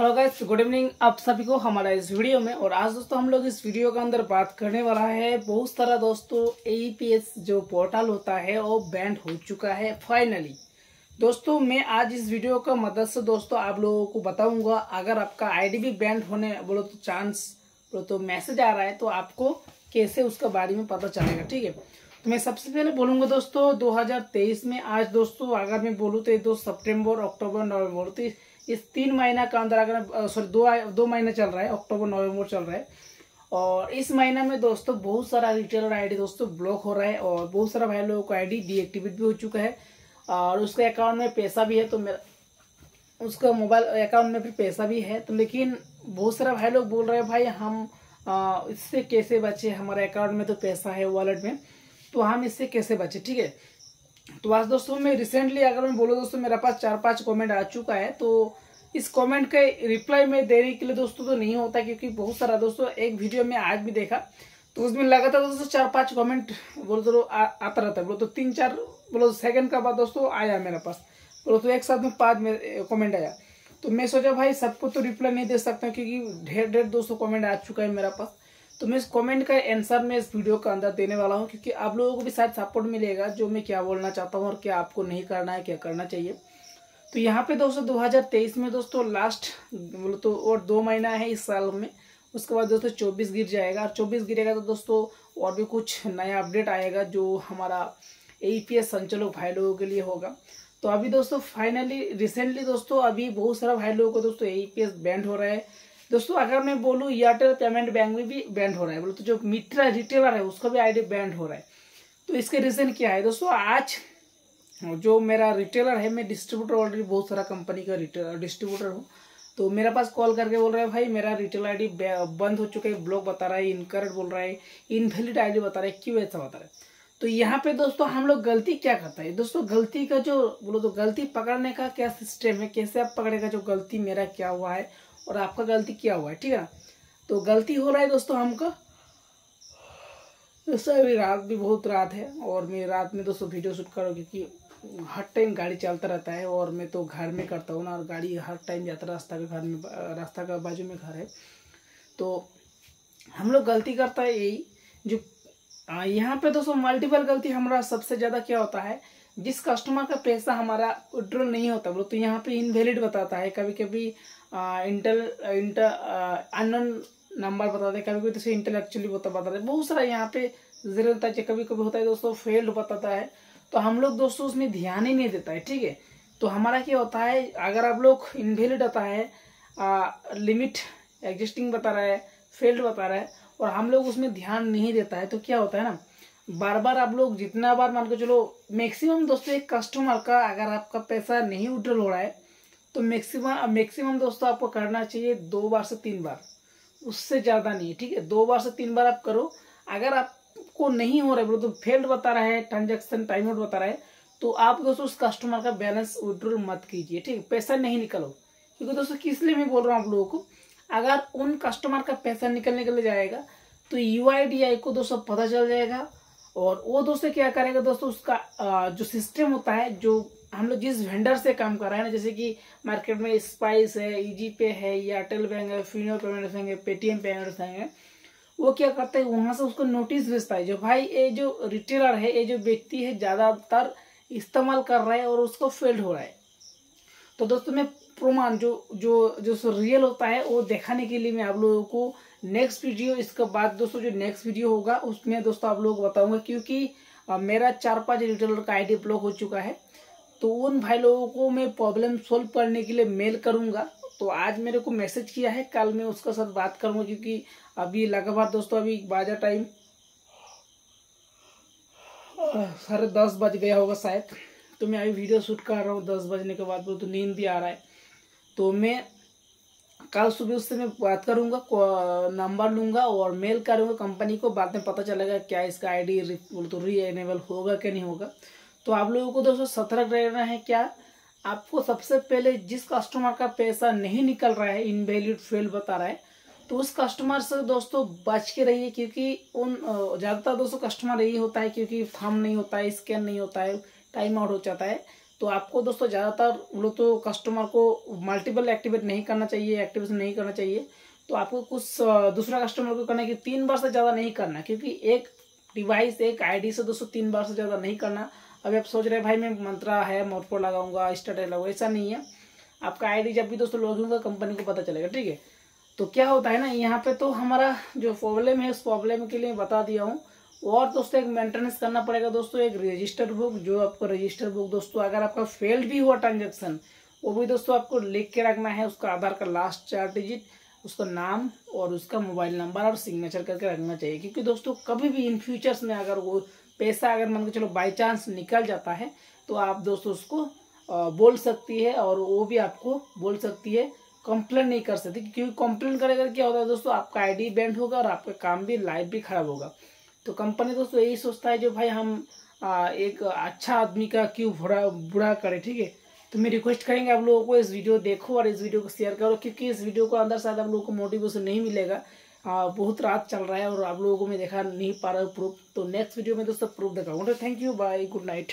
Hello guys good evening आप सभी को हमारा इस वीडियो में, और आज दोस्तों हम लोग इस वीडियो के अंदर बात करने वाला है बहुत सारा दोस्तों एईपीएस जो पोर्टल होता है, वो बैंड हो चुका है फाइनली दोस्तों, मैं आज इस वीडियो का मदद से दोस्तों आप लोगों को बताऊँगा। अगर आपका आईडी भी बैंड होने बोलो तो चांस बोलो तो मैसेज आ रहा है तो आपको कैसे उसका बारे में पता चलेगा, ठीक है? तो मैं सबसे पहले बोलूँगा दोस्तों 2023 में आज दोस्तों, अगर मैं बोलूँ तो दो सितंबर, अक्टूबर, नवंबर तो इस तीन महीना का अंदर अगर सॉरी दो दो महीना चल रहा है, अक्टूबर, नवंबर चल रहा है। और इस महीना में दोस्तों बहुत सारा रिटेलर आईडी दोस्तों ब्लॉक हो रहा है और बहुत सारा भाई लोगों का आईडी डीएक्टिवेट भी हो चुका है। और उसके अकाउंट में पैसा भी है तो मेरा, उसका मोबाइल अकाउंट में भी पैसा भी है। तो लेकिन बहुत सारा भाई लोग बोल रहे हैं, भाई हम इससे कैसे बचे? हमारे अकाउंट में तो पैसा है वॉलेट में तो हम इससे कैसे बचे? ठीक है? तो आज दोस्तों मैं रिसेंटली अगर मैं बोलूँ दोस्तों, मेरे पास चार पाँच कमेंट आ चुका है तो इस कमेंट के रिप्लाई में देने के लिए दोस्तों तो नहीं होता, क्योंकि बहुत सारा दोस्तों एक वीडियो में आज भी देखा। तो उसमें लगातार दोस्तों चार पाँच कमेंट बोलो तो आता रहता है। बोलो तो तीन चार बोलो सेकंड का बाद दोस्तों आया मेरे पास। बोलो तो एक साथ में पाँच कमेंट आया। तो मैं सोचा भाई सबको तो रिप्लाई नहीं दे सकता, क्योंकि ढेर ढेर दोस्तों कमेंट आ चुका है मेरा पास। तो मैं इस कमेंट का आंसर मैं इस वीडियो के अंदर देने वाला हूँ, क्योंकि आप लोगों को भी शायद सपोर्ट मिलेगा जो मैं क्या बोलना चाहता हूँ और क्या आपको नहीं करना है, क्या करना चाहिए। तो यहाँ पे दोस्तों 2023 में दोस्तों लास्ट बोलो तो और दो महीना है इस साल में, उसके बाद दोस्तों 24 गिर जाएगा। और 24 गिरेगा तो दोस्तों और भी कुछ नया अपडेट आएगा जो हमारा ए पी संचालक भाई लोगों के लिए होगा। तो अभी दोस्तों फाइनली रिसेंटली दोस्तों अभी बहुत सारा भाई लोगों को दोस्तों ए पी बैंड हो रहा है। दोस्तों, अगर मैं बोलूँ एयरटेल पेमेंट बैंक में भी बैंड हो रहा है। बोलो तो जो मित्रा रिटेलर है, उसका भी आईडी बैंड हो रहा है। तो इसके रीजन क्या है? दोस्तों, आज जो मेरा रिटेलर है, मैं डिस्ट्रीब्यूटर ऑलरेडी बहुत सारा कंपनी का रिटेलर डिस्ट्रीब्यूटर हूँ। तो मेरे पास कॉल करके बोल रहा है, भाई, मेरा रिटेल आईडी बंद हो चुका है ब्लॉक बता रहा है इनकरेक्ट बोल रहा है इनवैलिड आईडी बता रहा है, क्यों ऐसा बता रहा है? तो यहाँ पे दोस्तों, हम लोग गलती क्या करता है? दोस्तों, गलती का जो, बोलो तो गलती पकड़ने का क्या सिस्टम है? कैसे आप पकड़ेगा जो गलती मेरा क्या हुआ है? और आपका गलती क्या हुआ है, ठीक है तो गलती हो रहा है दोस्तों हमका। दोस्तों, अभी रात भी बहुत रात है और मैं रात में दोस्तों वीडियो शूट करो क्योंकि हर टाइम गाड़ी चलता रहता है और मैं तो घर में करता हूँ ना, और गाड़ी हर टाइम जाता रास्ता के घर में, रास्ता का बाजू में घर है। तो हम लोग गलती करता है यही। जो यहाँ पे दोस्तों मल्टीपल गलती, हमारा सबसे ज़्यादा क्या होता है जिस कस्टमर का पैसा हमारा विड्रॉल नहीं होता बोलो तो यहाँ पे इनवैलिड बताता है। कभी कभी इंटर इंटर अननोन नंबर बताते हैं। कभी कभी तो एक्चुअली बता बताते हैं। बहुत सारा यहाँ पे ज़ीरो होता है कभी कभी होता है दोस्तों फेल्ड बताता है। तो हम लोग दोस्तों उसमें ध्यान ही नहीं देता है ठीक है? तो हमारा क्या होता है अगर आप लोग इनवेलिड आता है आ, लिमिट एग्जिस्टिंग बता रहा है फेल्ड बता रहा है और हम लोग उसमें ध्यान नहीं देता है तो क्या होता है ना? बार बार आप लोग जितना बार मान के चलो मैक्सिमम दोस्तों एक कस्टमर का अगर आपका पैसा नहीं विड्रॉल हो रहा है तो मैक्सिमम मैक्सिमम दोस्तों आपको करना चाहिए दो बार से तीन बार। उससे ज़्यादा नहीं, ठीक है? दो बार से तीन बार आप करो। अगर आपको नहीं हो रहा है तो फेल्ड बता रहा है ट्रांजेक्शन टाइम आउट बता रहा है तो आप दोस्तों उस कस्टमर का बैलेंस विड्रॉल मत कीजिए, ठीक है? पैसा नहीं निकलो। क्योंकि दोस्तों किस लिए मैं बोल रहा हूँ आप लोगों को, अगर उन कस्टमर का पैसा निकलने के लिए जाएगा तो यू को दोस्तों पता चल जाएगा और वो दोस्तों क्या करेगा दोस्तों, उसका जो सिस्टम होता है, जो हम लोग जिस वेंडर से काम कर रहे हैं ना, जैसे कि मार्केट में स्पाइस है ईजी पे है एयरटेल बैंक है फिनो पेमेंट बैंक है पेटीएम पेमेंट बैंक है वो क्या करता है, वहाँ से उसको नोटिस भेजता है। जो भाई, ये जो रिटेलर है, ये जो व्यक्ति है, ज़्यादातर इस्तेमाल कर रहा है और उसको फेल्ड हो रहा है। तो दोस्तों, मैं प्रमाण जो जो जो सो रियल होता है, वो दिखाने के लिए मैं आप लोगों को नेक्स्ट वीडियो इसके बाद दोस्तों जो नेक्स्ट वीडियो होगा, उसमें दोस्तों आप लोगों को बताऊँगा क्योंकि मेरा चार पाँच रिटेलर का आईडी ब्लॉक हो चुका है। तो उन भाई लोगों को मैं प्रॉब्लम सोल्व करने के लिए मेल करूँगा। तो आज मेरे को मैसेज किया है, कल मैं उसका साथ बात करूँगा क्योंकि अभी लगातार दोस्तों, अभी बाजा टाइम साढ़े दस बज गया होगा शायद। तो मैं अभी वीडियो शूट कर रहा हूँ, दस बजने के बाद तो नींद भी आ रहा है। तो मैं कल सुबह उससे मैं बात करूँगा नंबर लूँगा और मेल करूँगा कंपनी को, बाद में पता चलेगा क्या इसका आईडी तो री एनेबल होगा क्या नहीं होगा। तो आप लोगों को दोस्तों सतर्क रहना है क्या? आपको सबसे पहले जिस कस्टमर का पैसा नहीं निकल रहा है इनवैलिड फेल बता रहा है तो उस कस्टमर से दोस्तों बच के रहिए क्योंकि उन ज़्यादातर दोस्तों कस्टमर यही होता है क्योंकि थम नहीं होता है स्कैन नहीं होता है टाइम आउट हो जाता है। तो आपको दोस्तों ज़्यादातर वो लोग तो कस्टमर को मल्टीपल एक्टिवेट नहीं करना चाहिए एक्टिवेशन नहीं करना चाहिए। तो आपको कुछ दूसरा कस्टमर को करना है कि तीन बार से ज़्यादा नहीं करना, क्योंकि एक डिवाइस एक आईडी से दोस्तों तीन बार से ज़्यादा नहीं करना। अभी आप सोच रहे हैं, भाई मैं मंत्रा है मोटपोर लगाऊँगा स्टार्ट लगाऊँगा, ऐसा नहीं है। आपका आईडी जब भी दोस्तों लॉग होगा कंपनी को पता चलेगा, ठीक है? तो क्या होता है ना, यहाँ पे तो हमारा जो प्रॉब्लम है, उस प्रॉब्लम के लिए बता दिया हूँ। और दोस्तों एक मेंटेनेंस करना पड़ेगा दोस्तों, एक रजिस्टर बुक जो आपको रजिस्टर बुक दोस्तों, अगर आपका फेल्ड भी हुआ ट्रांजेक्शन वो भी दोस्तों आपको लिख के रखना है, उसका आधार का लास्ट चार डिजिट उसका नाम और उसका मोबाइल नंबर और सिग्नेचर करके रखना चाहिए। क्योंकि दोस्तों, कभी भी इन फ्यूचर्स में अगर वो पैसा अगर मान के चलो बाई चांस निकल जाता है तो आप दोस्तों उसको बोल सकती है और वो भी आपको बोल सकती है कंप्लेन नहीं कर सकती। क्योंकि कंप्लेन करेगा क्या होता है दोस्तों, आपका आईडी बैंड होगा और आपका काम भी लाइफ भी खराब होगा। तो कंपनी दोस्तों यही सोचता है जो भाई हम आ, एक अच्छा आदमी का क्यों बुरा बुरा करें ठीक है? तो मैं रिक्वेस्ट करेंगे आप लोगों को इस वीडियो देखो और इस वीडियो को शेयर करो क्योंकि इस वीडियो को अंदर शायद आप लोगों को मोटिवेशन नहीं मिलेगा। आ, बहुत रात चल रहा है और आप लोगों को मैं देखा नहीं पा रहा हूँ प्रूफ तो नेक्स्ट वीडियो में दोस्तों प्रूफ दिखाऊँगा। Thank you bye good night